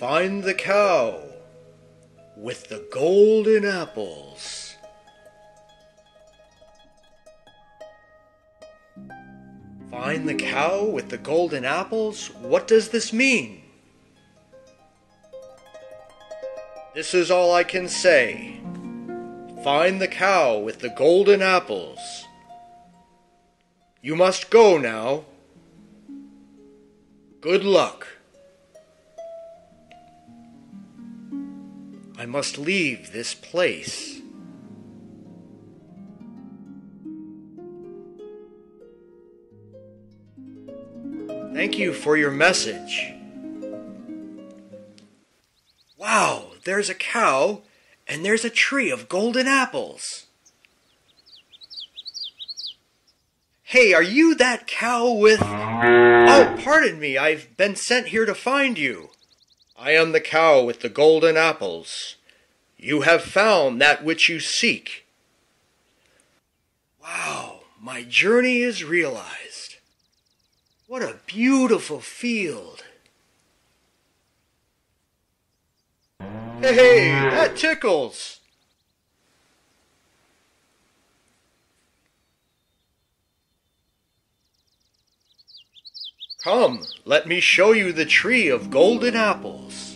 Find the cow with the golden apples. Find the cow with the golden apples? What does this mean? This is all I can say. Find the cow with the golden apples. You must go now. Good luck. I must leave this place. Thank you for your message. Wow, there's a cow and there's a tree of golden apples. Hey, are you that cow with. Oh, pardon me, I've been sent here to find you. I am the cow with the golden apples. You have found that which you seek. Wow, my journey is realized. What a beautiful field. Hey, that tickles. Come, let me show you the tree of golden apples.